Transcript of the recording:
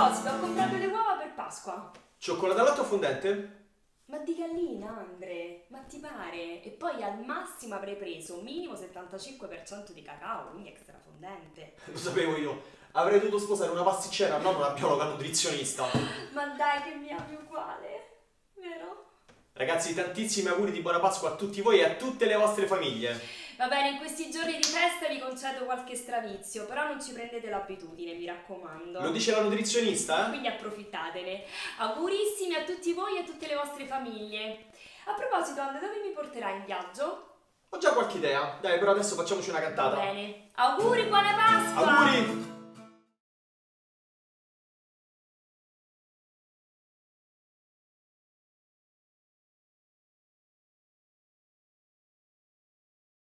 proposito, ho comprato le uova per Pasqua. Cioccolato al latte o fondente? Ma di gallina, Andre, ma ti pare? E poi al massimo avrei preso minimo 75% di cacao, quindi extra fondente. Lo sapevo io. Avrei dovuto sposare una pasticcera, non una biologa nutrizionista. Ma dai che mi ami uguale, vero? Ragazzi, tantissimi auguri di buona Pasqua a tutti voi e a tutte le vostre famiglie. Va bene, in questi giorni di festa vi concedo qualche stravizio, però non ci prendete l'abitudine, mi raccomando. Lo dice la nutrizionista, eh? Quindi approfittatene. Augurissimi a tutti voi e a tutte le vostre famiglie. A proposito, Anne, dove mi porterai in viaggio? Ho già qualche idea. Dai, però adesso facciamoci una cantata. Va bene. Auguri, buona Pasqua! Auguri!